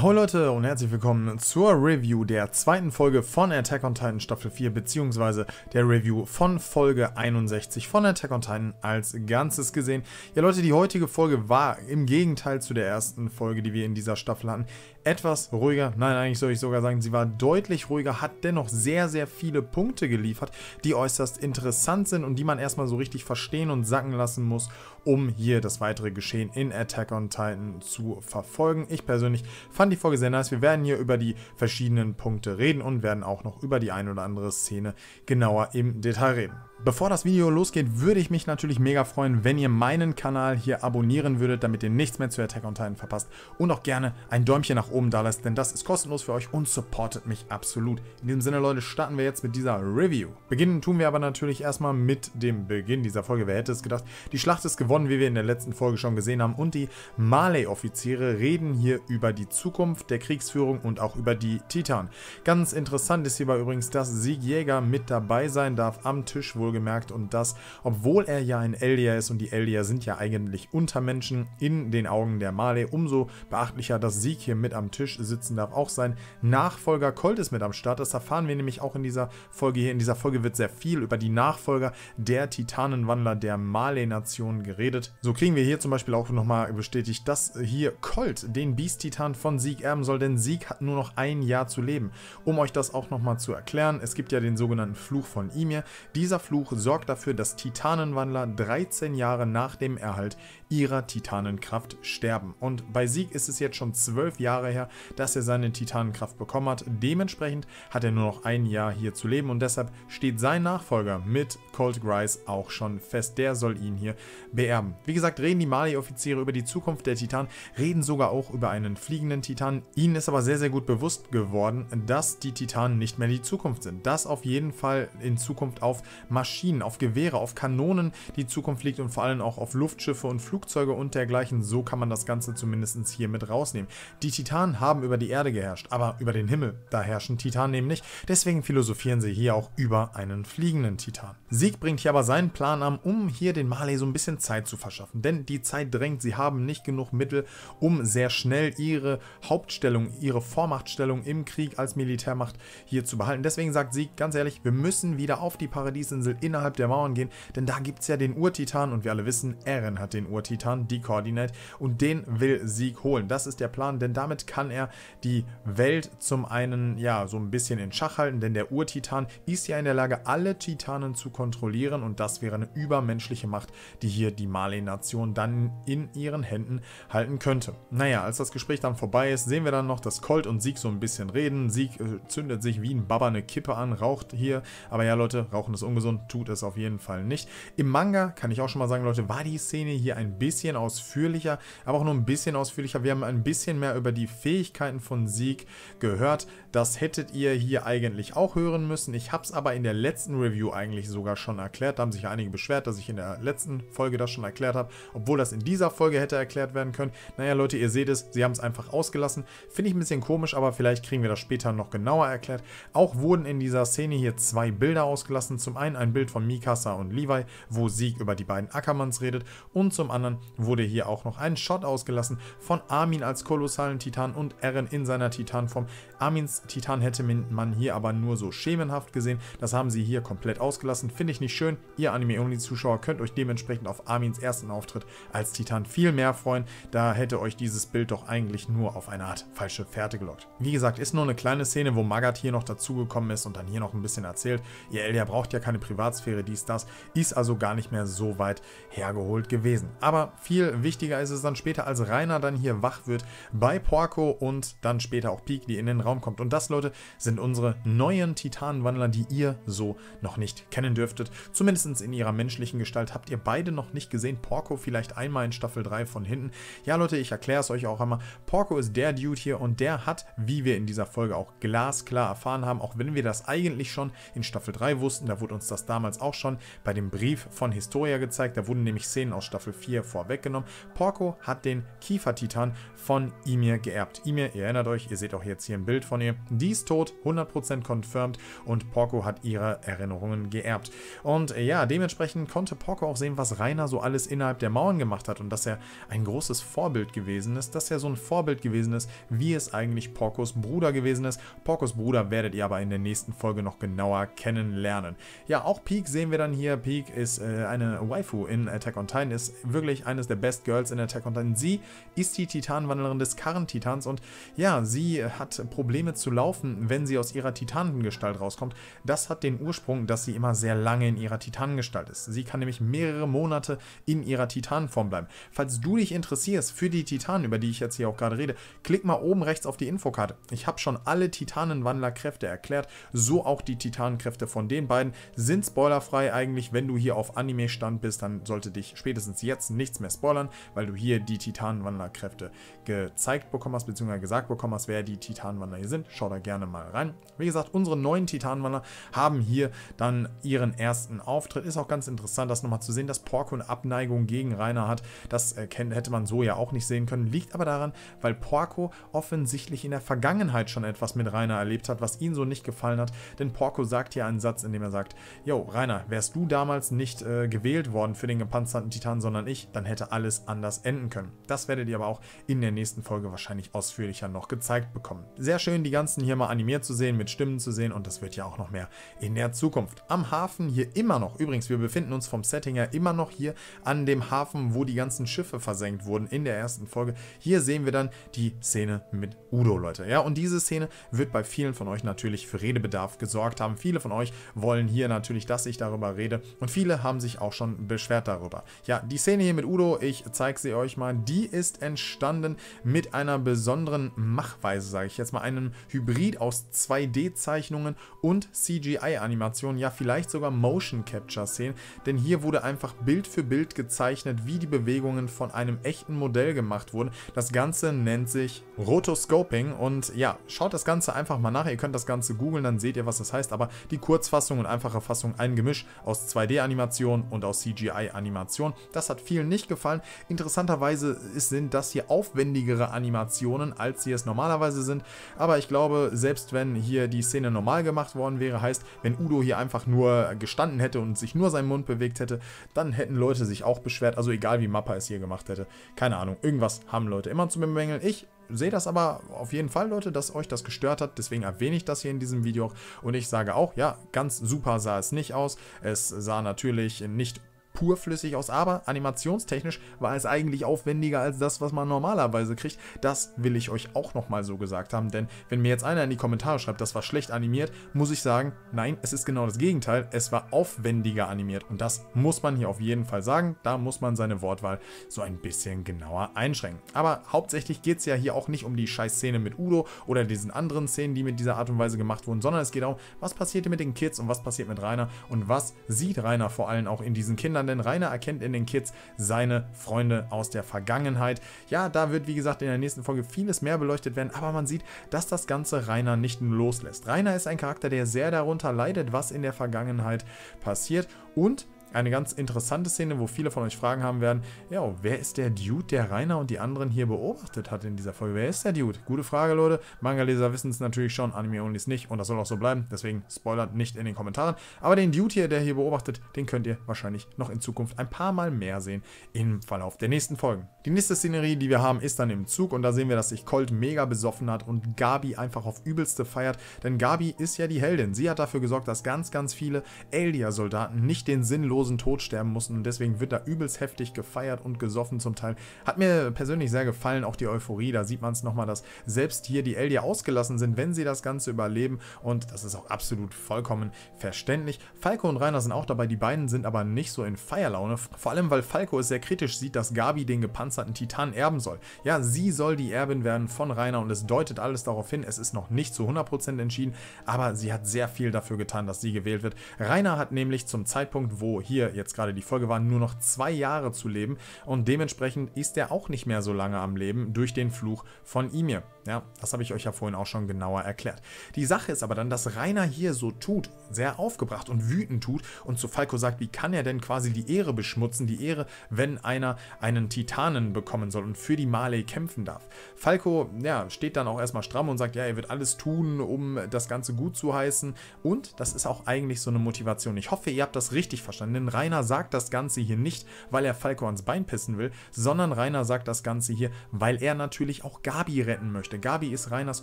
Hallo Leute und herzlich willkommen zur Review der zweiten Folge von Attack on Titan Staffel 4 beziehungsweise der Review von Folge 61 von Attack on Titan als Ganzes gesehen. Ja Leute, die heutige Folge war im Gegenteil zu der ersten Folge, die wir in dieser Staffel hatten, etwas ruhiger. Nein, eigentlich soll ich sogar sagen, sie war deutlich ruhiger, hat dennoch sehr, sehr viele Punkte geliefert, die äußerst interessant sind und die man erstmal so richtig verstehen und sacken lassen muss, um hier das weitere Geschehen in Attack on Titan zu verfolgen. Ich persönlich fand die Folge sehr nice. Wir werden hier über die verschiedenen Punkte reden und werden auch noch über die ein oder andere Szene genauer im Detail reden. Bevor das Video losgeht, würde ich mich natürlich mega freuen, wenn ihr meinen Kanal hier abonnieren würdet, damit ihr nichts mehr zu Attack on Titan verpasst. Und auch gerne ein Däumchen nach oben da lasst, denn das ist kostenlos für euch und supportet mich absolut. In diesem Sinne, Leute, starten wir jetzt mit dieser Review. Beginnen tun wir aber natürlich erstmal mit dem Beginn dieser Folge. Wer hätte es gedacht? Die Schlacht ist gewonnen, wie wir in der letzten Folge schon gesehen haben. Und die Marley-Offiziere reden hier über die Zukunft der Kriegsführung und auch über die Titan. Ganz interessant ist hierbei übrigens, dass Siegjäger mit dabei sein darf am Tisch, wo wohlgemerkt. Und das, obwohl er ja ein Eldia ist und die Eldia sind ja eigentlich Untermenschen in den Augen der Male, umso beachtlicher, dass Sieg hier mit am Tisch sitzen darf. Auch sein Nachfolger Colt ist mit am Start. Das erfahren wir nämlich auch in dieser Folge hier. In dieser Folge wird sehr viel über die Nachfolger der Titanenwandler der Male-Nation geredet. So kriegen wir hier zum Beispiel auch nochmal bestätigt, dass hier Colt den Beast-Titan von Sieg erben soll, denn Sieg hat nur noch ein Jahr zu leben. Um euch das auch nochmal zu erklären, es gibt ja den sogenannten Fluch von Ymir. Dieser Fluch Fluch sorgt dafür, dass Titanenwandler 13 Jahre nach dem Erhalt ihrer Titanenkraft sterben. Und bei Sieg ist es jetzt schon 12 Jahre her, dass er seine Titanenkraft bekommen hat. Dementsprechend hat er nur noch ein Jahr hier zu leben und deshalb steht sein Nachfolger mit Colt Grice auch schon fest. Der soll ihn hier beerben. Wie gesagt, reden die Mali-Offiziere über die Zukunft der Titanen, reden sogar auch über einen fliegenden Titan. Ihnen ist aber sehr, sehr gut bewusst geworden, dass die Titanen nicht mehr die Zukunft sind. Dass auf jeden Fall in Zukunft auf Maschinen Maschinen, auf Gewehre, auf Kanonen die Zukunft liegt und vor allem auch auf Luftschiffe und Flugzeuge und dergleichen. So kann man das Ganze zumindest hier mit rausnehmen. Die Titanen haben über die Erde geherrscht, aber über den Himmel, da herrschen Titanen eben nicht. Deswegen philosophieren sie hier auch über einen fliegenden Titan. Sieg bringt hier aber seinen Plan an, um hier den Marley so ein bisschen Zeit zu verschaffen. Denn die Zeit drängt, sie haben nicht genug Mittel, um sehr schnell ihre Hauptstellung, ihre Vormachtstellung im Krieg als Militärmacht hier zu behalten. Deswegen sagt Sieg ganz ehrlich, wir müssen wieder auf die Paradiesinsel innerhalb der Mauern gehen, denn da gibt es ja den Urtitan und wir alle wissen, Eren hat den Urtitan, die Coordinate, und den will Sieg holen. Das ist der Plan, denn damit kann er die Welt zum einen ja so ein bisschen in Schach halten, denn der Urtitan ist ja in der Lage, alle Titanen zu kontrollieren und das wäre eine übermenschliche Macht, die hier die Marley-Nation dann in ihren Händen halten könnte. Naja, als das Gespräch dann vorbei ist, sehen wir dann noch, dass Colt und Sieg so ein bisschen reden. Sieg äh, zündet sich wie ein Baba eine Kippe an, raucht hier, aber ja Leute, Rauchen ist ungesund, tut es auf jeden Fall nicht. Im Manga, kann ich auch schon mal sagen, Leute, war die Szene hier ein bisschen ausführlicher, aber auch nur ein bisschen ausführlicher. Wir haben ein bisschen mehr über die Fähigkeiten von Sieg gehört. Das hättet ihr hier eigentlich auch hören müssen. Ich habe es aber in der letzten Review eigentlich sogar schon erklärt. Da haben sich einige beschwert, dass ich in der letzten Folge das schon erklärt habe, obwohl das in dieser Folge hätte erklärt werden können. Naja, Leute, ihr seht es, sie haben es einfach ausgelassen. Finde ich ein bisschen komisch, aber vielleicht kriegen wir das später noch genauer erklärt. Auch wurden in dieser Szene hier zwei Bilder ausgelassen. Zum einen ein Bild Bild von Mikasa und Levi, wo Sieg über die beiden Ackermanns redet und zum anderen wurde hier auch noch ein Shot ausgelassen von Armin als kolossalen Titan und Eren in seiner Titanform. Armins Titan hätte man hier aber nur so schemenhaft gesehen, das haben sie hier komplett ausgelassen, finde ich nicht schön. Ihr Anime-Only-Zuschauer könnt euch dementsprechend auf Armins ersten Auftritt als Titan viel mehr freuen, da hätte euch dieses Bild doch eigentlich nur auf eine Art falsche Fährte gelockt. Wie gesagt, ist nur eine kleine Szene, wo Magat hier noch dazugekommen ist und dann hier noch ein bisschen erzählt, ihr Elia braucht ja keine Privat Privatsphäre, dies, das, ist also gar nicht mehr so weit hergeholt gewesen. Aber viel wichtiger ist es dann später, als Rainer dann hier wach wird bei Porco und dann später auch Peak, die in den Raum kommt. Und das, Leute, sind unsere neuen Titanenwandler, die ihr so noch nicht kennen dürftet. Zumindest in ihrer menschlichen Gestalt habt ihr beide noch nicht gesehen. Porco vielleicht einmal in Staffel 3 von hinten. Ja, Leute, ich erkläre es euch auch einmal. Porco ist der Dude hier und der hat, wie wir in dieser Folge auch glasklar erfahren haben, auch wenn wir das eigentlich schon in Staffel 3 wussten, da wurde uns das damals auch schon bei dem Brief von Historia gezeigt. Da wurden nämlich Szenen aus Staffel 4 vorweggenommen. Porco hat den Kiefer-Titan von Ymir geerbt. Ymir, ihr erinnert euch, ihr seht auch jetzt hier ein Bild von ihr. Die ist tot, 100% confirmed und Porco hat ihre Erinnerungen geerbt. Und äh, ja, dementsprechend konnte Porco auch sehen, was Rainer so alles innerhalb der Mauern gemacht hat und dass er ein großes Vorbild gewesen ist, dass er so ein Vorbild gewesen ist, wie es eigentlich Porcos Bruder gewesen ist. Porcos Bruder werdet ihr aber in der nächsten Folge noch genauer kennenlernen. Ja, auch Peak sehen wir dann hier. Peak ist äh, eine Waifu in Attack on Titan, ist wirklich eines der Best Girls in Attack on Titan. Sie ist die Titanwandlerin des Karren-Titans und ja, sie hat Probleme zu laufen, wenn sie aus ihrer Titanengestalt rauskommt. Das hat den Ursprung, dass sie immer sehr lange in ihrer Titanengestalt ist. Sie kann nämlich mehrere Monate in ihrer Titanenform bleiben. Falls du dich interessierst für die Titanen, über die ich jetzt hier auch gerade rede, klick mal oben rechts auf die Infokarte. Ich habe schon alle Titanenwandlerkräfte erklärt, so auch die Titanenkräfte von den beiden sind spoilerfrei eigentlich. Wenn du hier auf Anime-Stand bist, dann sollte dich spätestens jetzt nichts mehr spoilern, weil du hier die Titanenwandlerkräfte gezeigt bekommen hast, beziehungsweise gesagt bekommen hast, wer die Titanenwandler hier sind. Schau da gerne mal rein. Wie gesagt, unsere neuen Titanenwandler haben hier dann ihren ersten Auftritt. Ist auch ganz interessant, das nochmal zu sehen, dass Porco eine Abneigung gegen Rainer hat. Das äh, hätte man so ja auch nicht sehen können. Liegt aber daran, weil Porco offensichtlich in der Vergangenheit schon etwas mit Rainer erlebt hat, was ihn so nicht gefallen hat. Denn Porco sagt hier einen Satz, in dem er sagt, Jo, Rainer, wärst du damals nicht äh, gewählt worden für den gepanzerten Titan, sondern ich, dann hätte alles anders enden können. Das werdet ihr aber auch in der nächsten Folge wahrscheinlich ausführlicher noch gezeigt bekommen. Sehr schön, die ganzen hier mal animiert zu sehen, mit Stimmen zu sehen und das wird ja auch noch mehr in der Zukunft. Am Hafen hier immer noch, übrigens, wir befinden uns vom Setting her immer noch hier an dem Hafen, wo die ganzen Schiffe versenkt wurden in der ersten Folge. Hier sehen wir dann die Szene mit Udo, Leute. Ja, und diese Szene wird bei vielen von euch natürlich für Redebedarf gesorgt haben. Viele von euch wollen hier natürlich, dass ich darüber rede und viele haben sich auch schon beschwert darüber. Ja, die Szene hier mit Udo, ich zeige sie euch mal, die ist entstanden mit einer besonderen Machweise, sage ich jetzt mal, einem Hybrid aus 2D-Zeichnungen und CGI-Animationen, ja vielleicht sogar Motion Capture-Szenen, denn hier wurde einfach Bild für Bild gezeichnet, wie die Bewegungen von einem echten Modell gemacht wurden. Das Ganze nennt sich Rotoscoping und ja, schaut das Ganze einfach mal nach. Ihr könnt das Ganze googeln, dann seht ihr, was das heißt. Aber die Kurzfassung und einfache Fassung, ein Gemisch aus 2D-Animation und aus CGI-Animation. Das hat vielen nicht gefallen. Interessanterweise sind das hier aufwendigere Animationen, als sie es normalerweise sind. Aber ich glaube, selbst wenn hier die Szene normal gemacht worden wäre, heißt, wenn Udo hier einfach nur gestanden hätte und sich nur seinen Mund bewegt hätte, dann hätten Leute sich auch beschwert. Also egal wie Mappa es hier gemacht hätte. Keine Ahnung, irgendwas haben Leute immer zu bemängeln. Ich sehe das aber auf jeden Fall, Leute, dass euch das gestört hat. Deswegen erwähne ich das hier in diesem Video. Und ich sage auch, ja, ganz super sah es nicht aus. Es sah natürlich nicht pur flüssig aus, aber animationstechnisch war es eigentlich aufwendiger als das, was man normalerweise kriegt. Das will ich euch auch nochmal so gesagt haben, denn wenn mir jetzt einer in die Kommentare schreibt, das war schlecht animiert, muss ich sagen, nein, es ist genau das Gegenteil, es war aufwendiger animiert und das muss man hier auf jeden Fall sagen, da muss man seine Wortwahl so ein bisschen genauer einschränken. Aber hauptsächlich geht es ja hier auch nicht um die scheiß Szene mit Udo oder diesen anderen Szenen, die mit dieser Art und Weise gemacht wurden, sondern es geht auch, was passiert hier mit den Kids und was passiert mit Rainer und was sieht Rainer vor allem auch in diesen Kindern denn Rainer erkennt in den Kids seine Freunde aus der Vergangenheit. Ja, da wird wie gesagt in der nächsten Folge vieles mehr beleuchtet werden, aber man sieht, dass das Ganze Rainer nicht loslässt. Rainer ist ein Charakter, der sehr darunter leidet, was in der Vergangenheit passiert und eine ganz interessante Szene, wo viele von euch Fragen haben werden, ja, wer ist der Dude, der Rainer und die anderen hier beobachtet hat in dieser Folge? Wer ist der Dude? Gute Frage, Leute. Manga-Leser wissen es natürlich schon, Anime-Onlys nicht und das soll auch so bleiben, deswegen spoilert nicht in den Kommentaren. Aber den Dude hier, der hier beobachtet, den könnt ihr wahrscheinlich noch in Zukunft ein paar Mal mehr sehen im Verlauf der nächsten Folgen. Die nächste Szenerie, die wir haben, ist dann im Zug und da sehen wir, dass sich Colt mega besoffen hat und Gabi einfach auf übelste feiert, denn Gabi ist ja die Heldin. Sie hat dafür gesorgt, dass ganz, ganz viele Eldia-Soldaten nicht den sinnlosen sinnlosen Tod sterben mussten und deswegen wird da übelst heftig gefeiert und gesoffen zum Teil. Hat mir persönlich sehr gefallen, auch die Euphorie, da sieht man es nochmal, dass selbst hier die Eldier ausgelassen sind, wenn sie das Ganze überleben und das ist auch absolut vollkommen verständlich. Falco und Rainer sind auch dabei, die beiden sind aber nicht so in Feierlaune, vor allem weil Falco es sehr kritisch sieht, dass Gabi den gepanzerten Titan erben soll. Ja, sie soll die Erbin werden von Rainer und es deutet alles darauf hin, es ist noch nicht zu 100% entschieden, aber sie hat sehr viel dafür getan, dass sie gewählt wird. Rainer hat nämlich zum Zeitpunkt, wo hier jetzt gerade die Folge war, nur noch zwei Jahre zu leben und dementsprechend ist er auch nicht mehr so lange am Leben durch den Fluch von Ymir. Ja, das habe ich euch ja vorhin auch schon genauer erklärt. Die Sache ist aber dann, dass Rainer hier so tut, sehr aufgebracht und wütend tut und zu Falco sagt, wie kann er denn quasi die Ehre beschmutzen, die Ehre, wenn einer einen Titanen bekommen soll und für die Marley kämpfen darf. Falco, ja, steht dann auch erstmal stramm und sagt, ja, er wird alles tun, um das Ganze gut zu heißen und das ist auch eigentlich so eine Motivation. Ich hoffe, ihr habt das richtig verstanden, denn Rainer sagt das Ganze hier nicht, weil er Falco ans Bein pissen will, sondern Rainer sagt das Ganze hier, weil er natürlich auch Gabi retten möchte. Gabi ist Rainers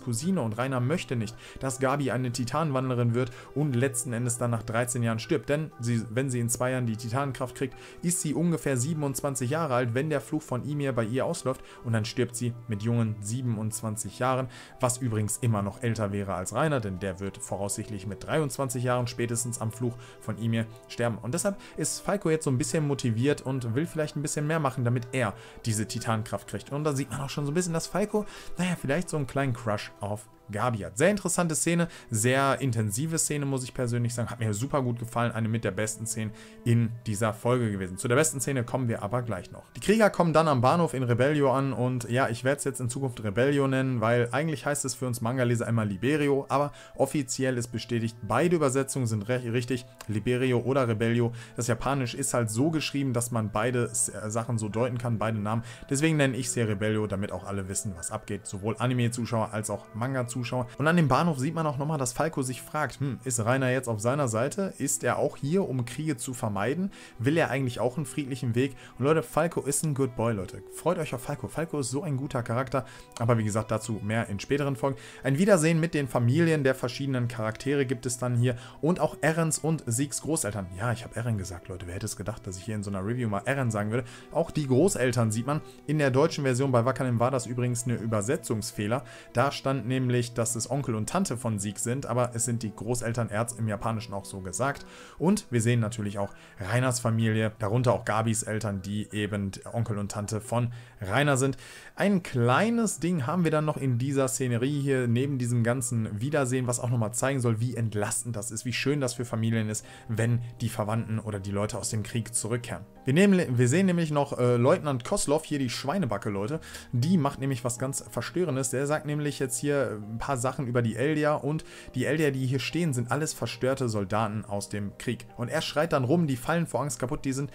Cousine und Rainer möchte nicht, dass Gabi eine Titanwandlerin wird und letzten Endes dann nach 13 Jahren stirbt. Denn sie, wenn sie in zwei Jahren die Titanenkraft kriegt, ist sie ungefähr 27 Jahre alt, wenn der Fluch von Ymir bei ihr ausläuft und dann stirbt sie mit jungen 27 Jahren, was übrigens immer noch älter wäre als Rainer, denn der wird voraussichtlich mit 23 Jahren spätestens am Fluch von Ymir sterben. Und deshalb ist Falco jetzt so ein bisschen motiviert und will vielleicht ein bisschen mehr machen, damit er diese Titankraft kriegt. Und da sieht man auch schon so ein bisschen, dass Falco, naja, vielleicht so einen kleinen Crush auf Gabi hat. Sehr interessante Szene, sehr intensive Szene, muss ich persönlich sagen. Hat mir super gut gefallen. Eine mit der besten Szenen in dieser Folge gewesen. Zu der besten Szene kommen wir aber gleich noch. Die Krieger kommen dann am Bahnhof in Rebellio an und ja, ich werde es jetzt in Zukunft Rebellio nennen, weil eigentlich heißt es für uns Manga-Leser immer Liberio, aber offiziell ist bestätigt, beide Übersetzungen sind richtig. Liberio oder Rebellio. Das Japanisch ist halt so geschrieben, dass man beide äh, Sachen so deuten kann, beide Namen. Deswegen nenne ich sie Rebellio, damit auch alle wissen, was abgeht. Sowohl Anime-Zuschauer als auch Manga-Zuschauer. Zuschauer. Und an dem Bahnhof sieht man auch nochmal, dass Falco sich fragt, hm, ist Rainer jetzt auf seiner Seite? Ist er auch hier, um Kriege zu vermeiden? Will er eigentlich auch einen friedlichen Weg? Und Leute, Falco ist ein Good Boy, Leute. Freut euch auf Falco. Falco ist so ein guter Charakter. Aber wie gesagt, dazu mehr in späteren Folgen. Ein Wiedersehen mit den Familien der verschiedenen Charaktere gibt es dann hier. Und auch Erens und Siegs Großeltern. Ja, ich habe Eren gesagt, Leute. Wer hätte es gedacht, dass ich hier in so einer Review mal Eren sagen würde? Auch die Großeltern sieht man. In der deutschen Version bei Wakanim war das übrigens eine Übersetzungsfehler. Da stand nämlich nicht, dass es Onkel und Tante von Sieg sind, aber es sind die Großeltern Erz im Japanischen auch so gesagt. Und wir sehen natürlich auch Rainers Familie, darunter auch Gabis Eltern, die eben Onkel und Tante von Rainer sind. Ein kleines Ding haben wir dann noch in dieser Szenerie hier, neben diesem ganzen Wiedersehen, was auch nochmal zeigen soll, wie entlastend das ist, wie schön das für Familien ist, wenn die Verwandten oder die Leute aus dem Krieg zurückkehren. Wir, nehmen, wir sehen nämlich noch äh, Leutnant Koslov, hier die Schweinebacke, Leute. Die macht nämlich was ganz Verstörendes. Der sagt nämlich jetzt hier ein paar Sachen über die Eldier und die Eldier, die hier stehen, sind alles verstörte Soldaten aus dem Krieg. Und er schreit dann rum, die fallen vor Angst kaputt, die sind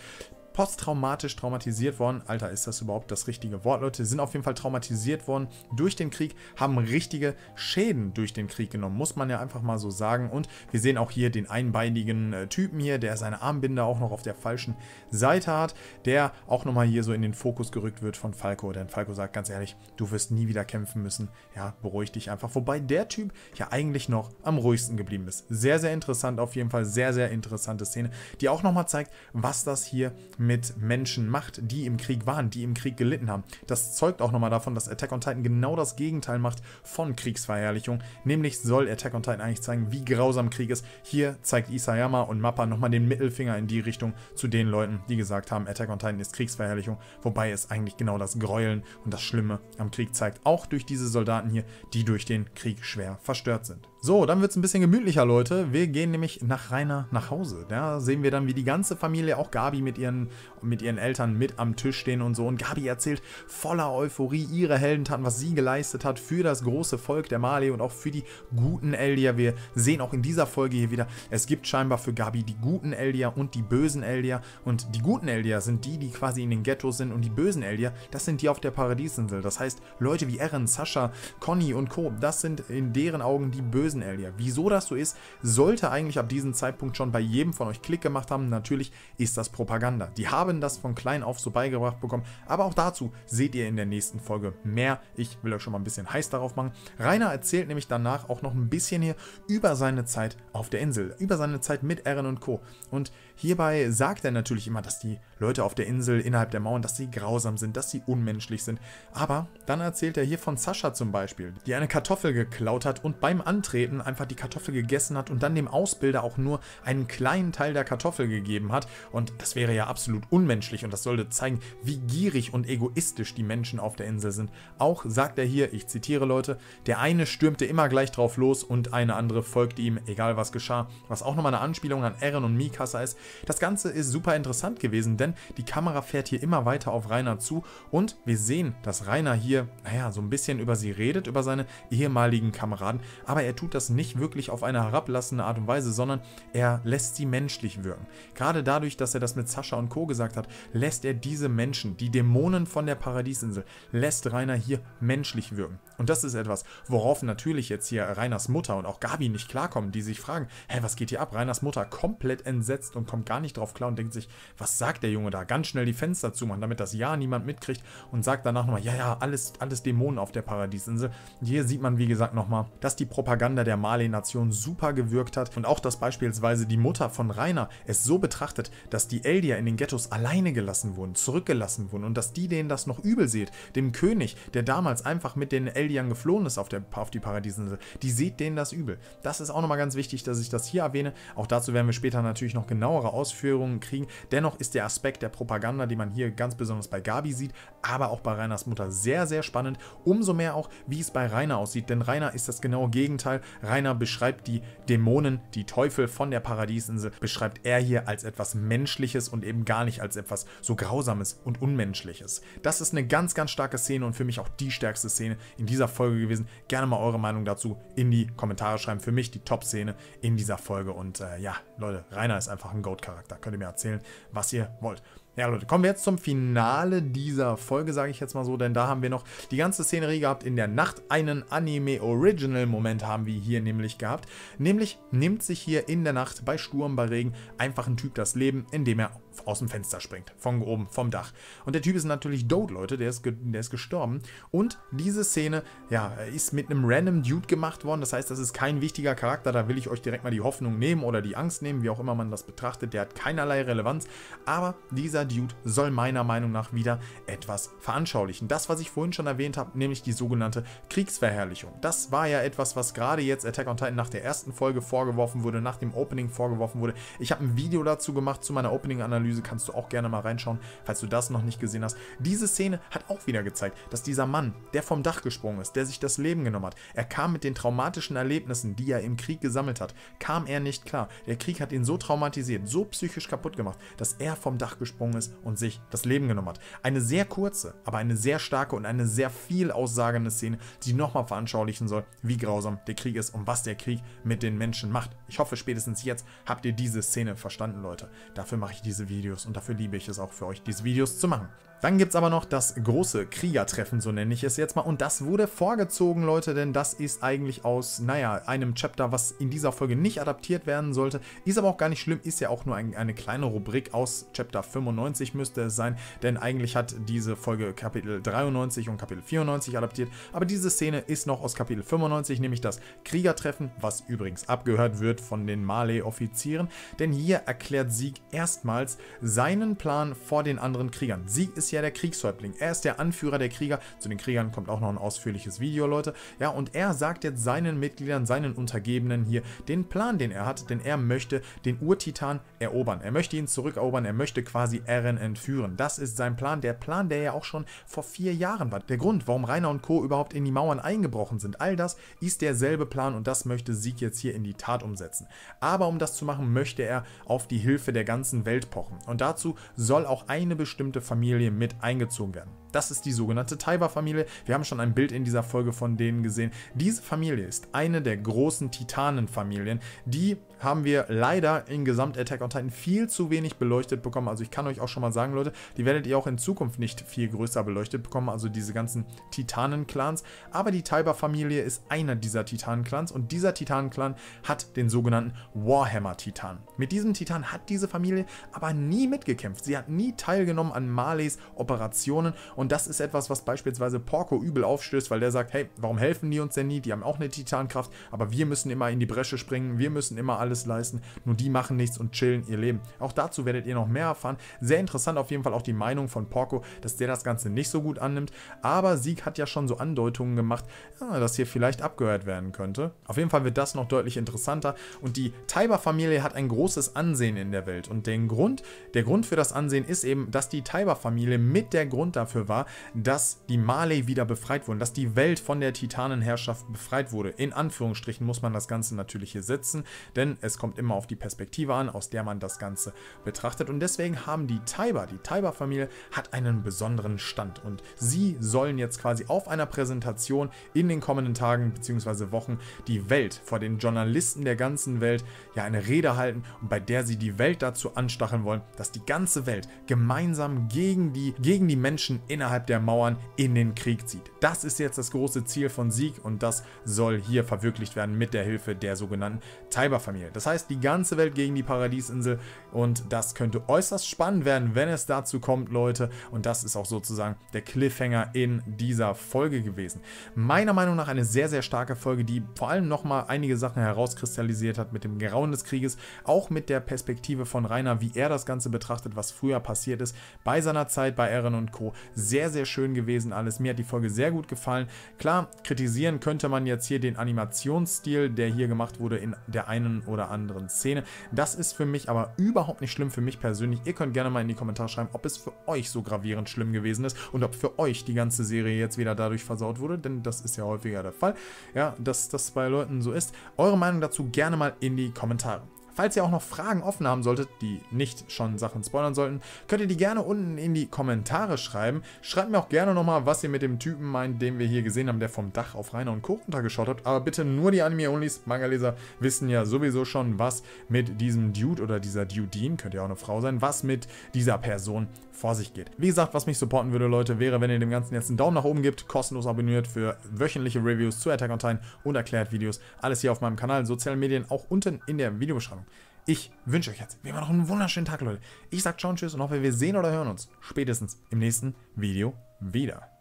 posttraumatisch traumatisiert worden. Alter, ist das überhaupt das richtige Wort, Leute? Sind auf jeden Fall traumatisiert worden durch den Krieg, haben richtige Schäden durch den Krieg genommen, muss man ja einfach mal so sagen. Und wir sehen auch hier den einbeinigen äh, Typen hier, der seine Armbinde auch noch auf der falschen Seite hat, der auch nochmal hier so in den Fokus gerückt wird von Falco. Denn Falco sagt ganz ehrlich, du wirst nie wieder kämpfen müssen. Ja, beruhig dich einfach. Wobei der Typ ja eigentlich noch am ruhigsten geblieben ist. Sehr, sehr interessant auf jeden Fall. Sehr, sehr interessante Szene, die auch nochmal zeigt, was das hier mit Menschen macht, die im Krieg waren, die im Krieg gelitten haben. Das zeugt auch nochmal davon, dass Attack on Titan genau das Gegenteil macht von Kriegsverherrlichung. Nämlich soll Attack on Titan eigentlich zeigen, wie grausam Krieg ist. Hier zeigt Isayama und Mappa nochmal den Mittelfinger in die Richtung zu den Leuten, die gesagt haben, Attack on Titan ist Kriegsverherrlichung, wobei es eigentlich genau das Gräueln und das Schlimme am Krieg zeigt. Auch durch diese Soldaten hier, die durch den Krieg schwer verstört sind. So, dann wird es ein bisschen gemütlicher, Leute. Wir gehen nämlich nach Rainer nach Hause. Da sehen wir dann, wie die ganze Familie, auch Gabi mit ihren, mit ihren Eltern mit am Tisch stehen und so. Und Gabi erzählt voller Euphorie ihre Heldentaten, was sie geleistet hat für das große Volk der Mali und auch für die guten Eldier. Wir sehen auch in dieser Folge hier wieder, es gibt scheinbar für Gabi die guten Eldier und die bösen Eldier. Und die guten Eldier sind die, die quasi in den Ghettos sind und die bösen Eldier, das sind die auf der Paradiesinsel. Das heißt, Leute wie Eren, Sascha, Conny und Co., das sind in deren Augen die bösen bösen Elia. Wieso das so ist, sollte eigentlich ab diesem Zeitpunkt schon bei jedem von euch Klick gemacht haben. Natürlich ist das Propaganda. Die haben das von klein auf so beigebracht bekommen. Aber auch dazu seht ihr in der nächsten Folge mehr. Ich will euch schon mal ein bisschen heiß darauf machen. Rainer erzählt nämlich danach auch noch ein bisschen hier über seine Zeit auf der Insel, über seine Zeit mit Eren und Co. Und hierbei sagt er natürlich immer, dass die Leute auf der Insel innerhalb der Mauern, dass sie grausam sind, dass sie unmenschlich sind. Aber dann erzählt er hier von Sascha zum Beispiel, die eine Kartoffel geklaut hat und beim Antreten Vorräten einfach die Kartoffel gegessen hat und dann dem Ausbilder auch nur einen kleinen Teil der Kartoffel gegeben hat. Und das wäre ja absolut unmenschlich und das sollte zeigen, wie gierig und egoistisch die Menschen auf der Insel sind. Auch sagt er hier, ich zitiere Leute, der eine stürmte immer gleich drauf los und eine andere folgte ihm, egal was geschah. Was auch nochmal eine Anspielung an Eren und Mikasa ist. Das Ganze ist super interessant gewesen, denn die Kamera fährt hier immer weiter auf Rainer zu und wir sehen, dass Rainer hier, naja, so ein bisschen über sie redet, über seine ehemaligen Kameraden, aber er tut das nicht wirklich auf eine herablassende Art und Weise, sondern er lässt sie menschlich wirken. Gerade dadurch, dass er das mit Sascha und Co. gesagt hat, lässt er diese Menschen, die Dämonen von der Paradiesinsel, lässt Rainer hier menschlich wirken. Und das ist etwas, worauf natürlich jetzt hier Rainers Mutter und auch Gabi nicht klarkommen, die sich fragen, hä, was geht hier ab? Rainers Mutter komplett entsetzt und kommt gar nicht drauf klar und denkt sich, was sagt der Junge da? Ganz schnell die Fenster zumachen, damit das Ja niemand mitkriegt und sagt danach nochmal, ja, ja, alles, alles Dämonen auf der Paradiesinsel. Und hier sieht man, wie gesagt, nochmal, dass die Propaganda der Marley-Nation super gewirkt hat und auch, dass beispielsweise die Mutter von Rainer es so betrachtet, dass die Eldier in den Ghettos alleine gelassen wurden, zurückgelassen wurden und dass die denen das noch übel seht, dem König, der damals einfach mit den Eldiern geflohen ist auf, der, auf die Paradiesinsel, die seht denen das übel. Das ist auch nochmal ganz wichtig, dass ich das hier erwähne. Auch dazu werden wir später natürlich noch genauere Ausführungen kriegen. Dennoch ist der Aspekt der Propaganda, die man hier ganz besonders bei Gabi sieht, aber auch bei Rainers Mutter sehr, sehr spannend. Umso mehr auch, wie es bei Rainer aussieht, denn Rainer ist das genaue Gegenteil. Rainer beschreibt die Dämonen, die Teufel von der Paradiesinsel, beschreibt er hier als etwas Menschliches und eben gar nicht als etwas so Grausames und Unmenschliches. Das ist eine ganz, ganz starke Szene und für mich auch die stärkste Szene in dieser Folge gewesen. Gerne mal eure Meinung dazu in die Kommentare schreiben. Für mich die Top-Szene in dieser Folge und äh, ja, Leute, Rainer ist einfach ein Goat-Charakter. Könnt ihr mir erzählen, was ihr wollt. Ja, Leute, kommen wir jetzt zum Finale dieser Folge, sage ich jetzt mal so, denn da haben wir noch die ganze Szenerie gehabt in der Nacht. Einen Anime-Original-Moment haben wir hier nämlich gehabt. Nämlich nimmt sich hier in der Nacht bei Sturm, bei Regen einfach ein Typ das Leben, indem er aus dem Fenster springt. Von oben, vom Dach. Und der Typ ist natürlich tot, Leute. Der ist, der ist gestorben. Und diese Szene, ja, ist mit einem random Dude gemacht worden. Das heißt, das ist kein wichtiger Charakter. Da will ich euch direkt mal die Hoffnung nehmen oder die Angst nehmen, wie auch immer man das betrachtet. Der hat keinerlei Relevanz. Aber dieser Dude soll meiner Meinung nach wieder etwas veranschaulichen. Das, was ich vorhin schon erwähnt habe, nämlich die sogenannte Kriegsverherrlichung. Das war ja etwas, was gerade jetzt Attack on Titan nach der ersten Folge vorgeworfen wurde, nach dem Opening vorgeworfen wurde. Ich habe ein Video dazu gemacht zu meiner Opening-Analyse, kannst du auch gerne mal reinschauen, falls du das noch nicht gesehen hast. Diese Szene hat auch wieder gezeigt, dass dieser Mann, der vom Dach gesprungen ist, der sich das Leben genommen hat, er kam mit den traumatischen Erlebnissen, die er im Krieg gesammelt hat, kam er nicht klar. Der Krieg hat ihn so traumatisiert, so psychisch kaputt gemacht, dass er vom Dach gesprungen ist und sich das Leben genommen hat. Eine sehr kurze, aber eine sehr starke und eine sehr viel aussagende Szene, die nochmal veranschaulichen soll, wie grausam der Krieg ist und was der Krieg mit den Menschen macht. Ich hoffe, spätestens jetzt habt ihr diese Szene verstanden, Leute. Dafür mache ich diese Videos und dafür liebe ich es auch für euch, diese Videos zu machen. Dann gibt es aber noch das große Kriegertreffen, so nenne ich es jetzt mal. Und das wurde vorgezogen, Leute, denn das ist eigentlich aus, naja, einem Chapter, was in dieser Folge nicht adaptiert werden sollte. Ist aber auch gar nicht schlimm, ist ja auch nur ein, eine kleine Rubrik aus Chapter 95 müsste es sein. Denn eigentlich hat diese Folge Kapitel 93 und Kapitel 94 adaptiert. Aber diese Szene ist noch aus Kapitel 95, nämlich das Kriegertreffen, was übrigens abgehört wird von den Marley-Offizieren. Denn hier erklärt Sieg erstmals seinen Plan vor den anderen Kriegern. Sieg ist ja der Kriegshäuptling. Er ist der Anführer der Krieger. Zu den Kriegern kommt auch noch ein ausführliches Video, Leute. Ja, und er sagt jetzt seinen Mitgliedern, seinen Untergebenen hier den Plan, den er hat, denn er möchte den Urtitan erobern. Er möchte ihn zurückerobern, er möchte quasi Eren entführen. Das ist sein Plan, der Plan, der ja auch schon vor vier Jahren war. Der Grund, warum Rainer und Co. überhaupt in die Mauern eingebrochen sind. All das ist derselbe Plan und das möchte Sieg jetzt hier in die Tat umsetzen. Aber um das zu machen, möchte er auf die Hilfe der ganzen Welt pochen. Und dazu soll auch eine bestimmte Familie mit eingezogen werden. Das ist die sogenannte Taiba-Familie. Wir haben schon ein Bild in dieser Folge von denen gesehen. Diese Familie ist eine der großen Titanenfamilien. Die haben wir leider in Gesamt Attack on Titan viel zu wenig beleuchtet bekommen. Also ich kann euch auch schon mal sagen, Leute, die werdet ihr auch in Zukunft nicht viel größer beleuchtet bekommen. Also diese ganzen Titanen-Clans. Aber die Taiba-Familie ist einer dieser Titanen-Clans und dieser Titanen-Clan hat den sogenannten Warhammer-Titan. Mit diesem Titan hat diese Familie aber nie mitgekämpft. Sie hat nie teilgenommen an Marleys Operationen das ist etwas, was beispielsweise Porco übel aufstößt, weil der sagt, hey, warum helfen die uns denn nie? Die haben auch eine Titankraft, aber wir müssen immer in die Bresche springen, wir müssen immer alles leisten, nur die machen nichts und chillen ihr Leben. Auch dazu werdet ihr noch mehr erfahren. Sehr interessant auf jeden Fall auch die Meinung von Porco, dass der das Ganze nicht so gut annimmt, aber Sieg hat ja schon so Andeutungen gemacht, dass hier vielleicht abgehört werden könnte. Auf jeden Fall wird das noch deutlich interessanter und die Taiba-Familie hat ein großes Ansehen in der Welt und den Grund, der Grund für das Ansehen ist eben, dass die Taiba-Familie mit der Grund dafür war, dass die Marley wieder befreit wurden, dass die Welt von der Titanenherrschaft befreit wurde. In Anführungsstrichen muss man das Ganze natürlich hier setzen, denn es kommt immer auf die Perspektive an, aus der man das Ganze betrachtet und deswegen haben die Taiba, die Taiba-Familie hat einen besonderen Stand und sie sollen jetzt quasi auf einer Präsentation in den kommenden Tagen bzw. Wochen die Welt vor den Journalisten der ganzen Welt ja eine Rede halten und bei der sie die Welt dazu anstacheln wollen, dass die ganze Welt gemeinsam gegen die, gegen die Menschen innerhalb der Mauern in den Krieg zieht. Das ist jetzt das große Ziel von Sieg und das soll hier verwirklicht werden mit der Hilfe der sogenannten Taiba-Familie. Das heißt, die ganze Welt gegen die Paradiesinsel und das könnte äußerst spannend werden, wenn es dazu kommt, Leute. Und das ist auch sozusagen der Cliffhanger in dieser Folge gewesen. Meiner Meinung nach eine sehr, sehr starke Folge, die vor allem nochmal einige Sachen herauskristallisiert hat mit dem Grauen des Krieges, auch mit der Perspektive von Rainer, wie er das Ganze betrachtet, was früher passiert ist, bei seiner Zeit bei Eren und Co. sehr schön gewesen alles. Mir hat die Folge sehr gut gefallen. Klar, kritisieren könnte man jetzt hier den Animationsstil, der hier gemacht wurde in der einen oder anderen Szene. Das ist für mich aber überhaupt nicht schlimm für mich persönlich. Ihr könnt gerne mal in die Kommentare schreiben, ob es für euch so gravierend schlimm gewesen ist und ob für euch die ganze Serie jetzt wieder dadurch versaut wurde, denn das ist ja häufiger der Fall. Ja, dass das bei Leuten so ist. Eure Meinung dazu gerne mal in die Kommentare. Falls ihr auch noch Fragen offen haben solltet, die nicht schon Sachen spoilern sollten, könnt ihr die gerne unten in die Kommentare schreiben. Schreibt mir auch gerne nochmal, was ihr mit dem Typen meint, den wir hier gesehen haben, der vom Dach auf Rainer und Co. runtergeschaut hat. Aber bitte nur die Anime-Onlys. Manga-Leser wissen ja sowieso schon, was mit diesem Dude oder dieser Dudine, könnte ja auch eine Frau sein, was mit dieser Person vor sich geht. Wie gesagt, was mich supporten würde, Leute, wäre, wenn ihr dem Ganzen jetzt einen Daumen nach oben gibt, kostenlos abonniert für wöchentliche Reviews zu Attack on Titan und erklärt Videos. Alles hier auf meinem Kanal, sozialen Medien, auch unten in der Videobeschreibung. Ich wünsche euch jetzt wie immer noch einen wunderschönen Tag, Leute. Ich sag ciao und tschüss und hoffe, wir sehen oder hören uns spätestens im nächsten Video wieder.